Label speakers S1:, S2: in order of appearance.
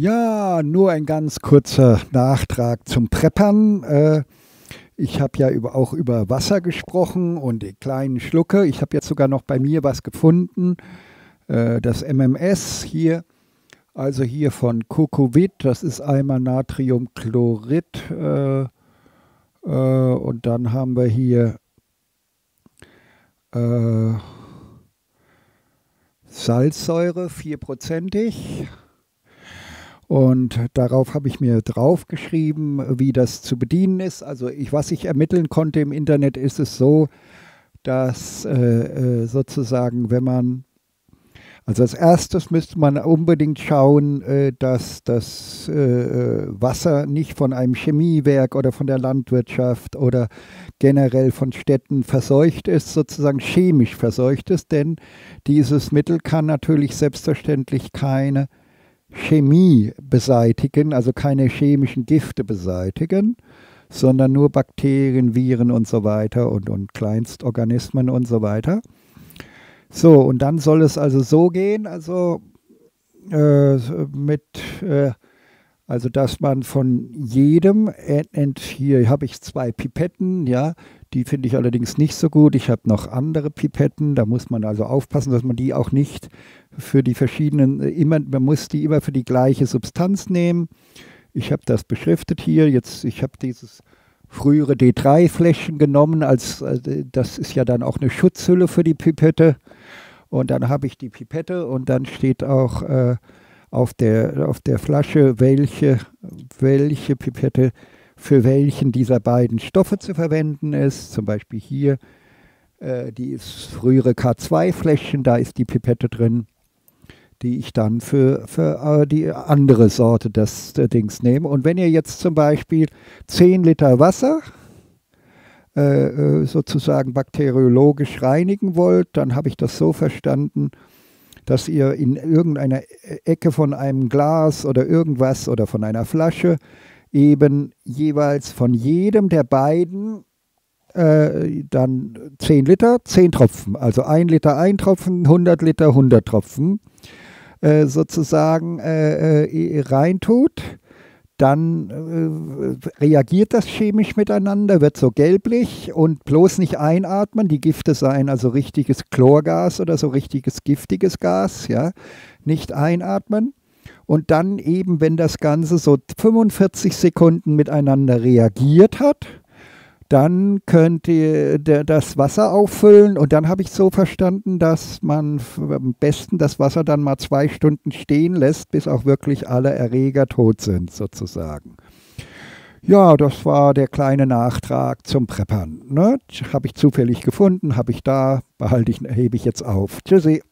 S1: Ja, nur ein ganz kurzer Nachtrag zum Preppern. Äh, ich habe ja über, auch über Wasser gesprochen und die kleinen Schlucke. Ich habe jetzt sogar noch bei mir was gefunden. Äh, das MMS hier, also hier von Kokovit, das ist einmal Natriumchlorid. Äh, und dann haben wir hier Salzsäure, vierprozentig. Und darauf habe ich mir draufgeschrieben, wie das zu bedienen ist. Also ich, was ich ermitteln konnte im Internet, ist es so, dass äh, äh, sozusagen, wenn man, also als erstes müsste man unbedingt schauen, äh, dass das äh, äh, Wasser nicht von einem Chemiewerk oder von der Landwirtschaft oder generell von Städten verseucht ist, sozusagen chemisch verseucht ist, denn dieses Mittel kann natürlich selbstverständlich keine Chemie beseitigen, also keine chemischen Gifte beseitigen, sondern nur Bakterien, Viren und so weiter und, und Kleinstorganismen und so weiter. So, und dann soll es also so gehen, also äh, mit, äh, also dass man von jedem, ent, hier habe ich zwei Pipetten, ja, die finde ich allerdings nicht so gut. Ich habe noch andere Pipetten, da muss man also aufpassen, dass man die auch nicht für die verschiedenen, äh, immer, man muss die immer für die gleiche Substanz nehmen. Ich habe das beschriftet hier. Jetzt, ich habe dieses frühere D3-Fläschchen genommen, als äh, das ist ja dann auch eine Schutzhülle für die Pipette. Und dann habe ich die Pipette und dann steht auch äh, auf, der, auf der Flasche, welche, welche Pipette für welchen dieser beiden Stoffe zu verwenden ist. Zum Beispiel hier äh, die frühere K2-Fläschchen, da ist die Pipette drin die ich dann für, für äh, die andere Sorte des äh, Dings nehme. Und wenn ihr jetzt zum Beispiel 10 Liter Wasser äh, äh, sozusagen bakteriologisch reinigen wollt, dann habe ich das so verstanden, dass ihr in irgendeiner Ecke von einem Glas oder irgendwas oder von einer Flasche eben jeweils von jedem der beiden äh, dann 10 Liter, 10 Tropfen. Also 1 Liter, 1 Tropfen, 100 Liter, 100 Tropfen äh, sozusagen äh, äh, reintut, dann äh, reagiert das chemisch miteinander, wird so gelblich und bloß nicht einatmen. Die Gifte seien also richtiges Chlorgas oder so richtiges giftiges Gas, ja, nicht einatmen. Und dann eben, wenn das Ganze so 45 Sekunden miteinander reagiert hat, dann könnt ihr das Wasser auffüllen und dann habe ich so verstanden, dass man am besten das Wasser dann mal zwei Stunden stehen lässt, bis auch wirklich alle Erreger tot sind sozusagen. Ja, das war der kleine Nachtrag zum Preppern. Ne? Habe ich zufällig gefunden, habe ich da, behalte ich, hebe ich jetzt auf. Tschüssi.